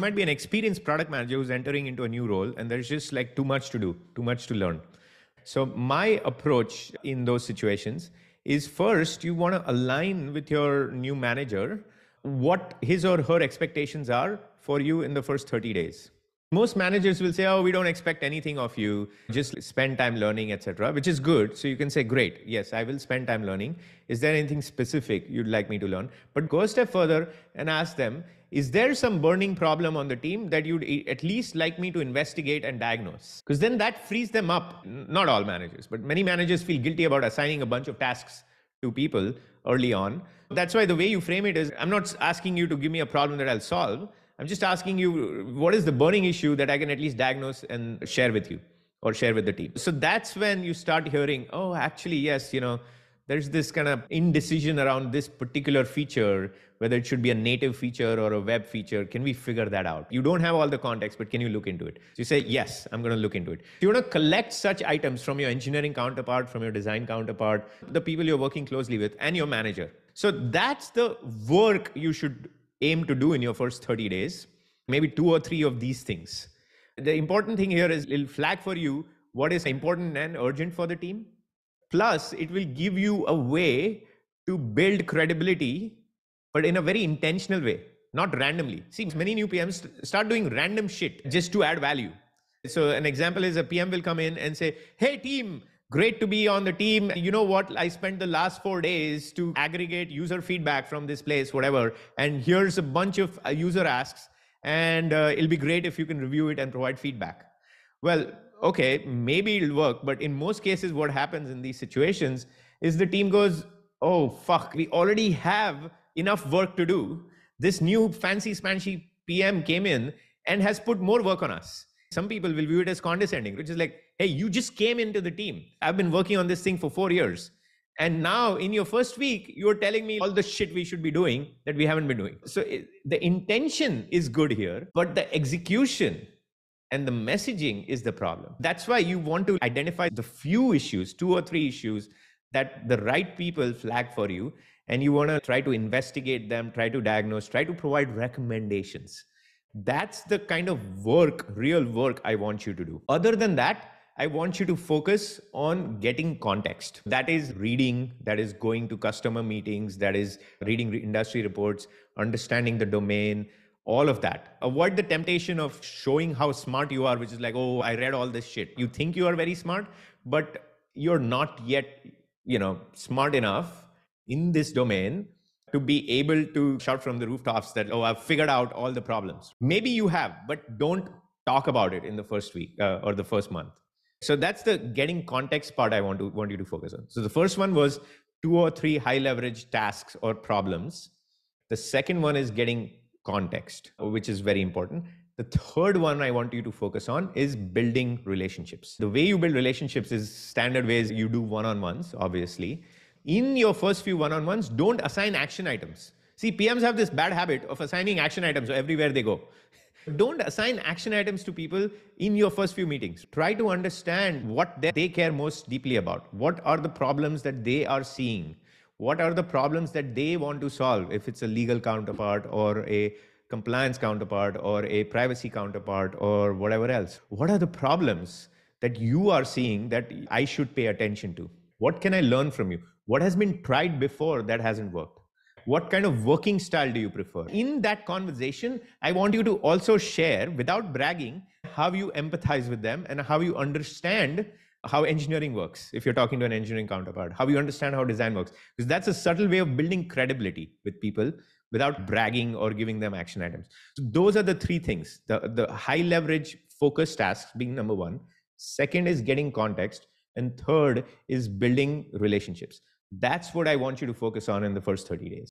might be an experienced product manager who's entering into a new role and there's just like too much to do, too much to learn. So my approach in those situations is first you want to align with your new manager what his or her expectations are for you in the first 30 days. Most managers will say, "Oh, we don't expect anything of you. Just spend time learning, etc." Which is good. So you can say, "Great, yes, I will spend time learning. Is there anything specific you'd like me to learn?" But go a step further and ask them, "Is there some burning problem on the team that you'd at least like me to investigate and diagnose?" Because then that frees them up. Not all managers, but many managers feel guilty about assigning a bunch of tasks to people early on. That's why the way you frame it is, I'm not asking you to give me a problem that I'll solve. I'm just asking you, what is the burning issue that I can at least diagnose and share with you or share with the team? So that's when you start hearing, oh, actually, yes, you know, there's this kind of indecision around this particular feature, whether it should be a native feature or a web feature. Can we figure that out? You don't have all the context, but can you look into it? So you say, yes, I'm going to look into it. You want to collect such items from your engineering counterpart, from your design counterpart, the people you're working closely with, and your manager. So that's the work you should aim to do in your first 30 days, maybe two or three of these things. The important thing here is it'll flag for you what is important and urgent for the team. Plus, it will give you a way to build credibility, but in a very intentional way, not randomly. See, many new PMs start doing random shit just to add value. So, an example is a PM will come in and say, Hey, team, Great to be on the team. You know what? I spent the last four days to aggregate user feedback from this place, whatever. And here's a bunch of uh, user asks, and uh, it'll be great if you can review it and provide feedback. Well, okay, maybe it'll work, but in most cases, what happens in these situations is the team goes, oh, fuck, we already have enough work to do. This new fancy smanchy PM came in and has put more work on us. Some people will view it as condescending, which is like, hey, you just came into the team. I've been working on this thing for four years. And now in your first week, you're telling me all the shit we should be doing that we haven't been doing. So it, the intention is good here, but the execution and the messaging is the problem. That's why you want to identify the few issues, two or three issues that the right people flag for you. And you want to try to investigate them, try to diagnose, try to provide recommendations. That's the kind of work, real work I want you to do. Other than that, I want you to focus on getting context. That is reading, that is going to customer meetings, that is reading industry reports, understanding the domain, all of that. Avoid the temptation of showing how smart you are, which is like, oh, I read all this shit. You think you are very smart, but you're not yet, you know, smart enough in this domain to be able to shout from the rooftops that, oh, I've figured out all the problems. Maybe you have, but don't talk about it in the first week uh, or the first month. So that's the getting context part I want to want you to focus on. So the first one was two or three high leverage tasks or problems. The second one is getting context, which is very important. The third one I want you to focus on is building relationships. The way you build relationships is standard ways you do one on ones, obviously in your first few one-on-ones, don't assign action items. See, PMs have this bad habit of assigning action items everywhere they go. Don't assign action items to people in your first few meetings. Try to understand what they care most deeply about. What are the problems that they are seeing? What are the problems that they want to solve? If it's a legal counterpart or a compliance counterpart or a privacy counterpart or whatever else. What are the problems that you are seeing that I should pay attention to? What can I learn from you? What has been tried before that hasn't worked? What kind of working style do you prefer? In that conversation, I want you to also share, without bragging, how you empathize with them and how you understand how engineering works if you're talking to an engineering counterpart, how you understand how design works. Because that's a subtle way of building credibility with people without bragging or giving them action items. So those are the three things the, the high leverage focus tasks being number one. Second is getting context. And third is building relationships. That's what I want you to focus on in the first 30 days.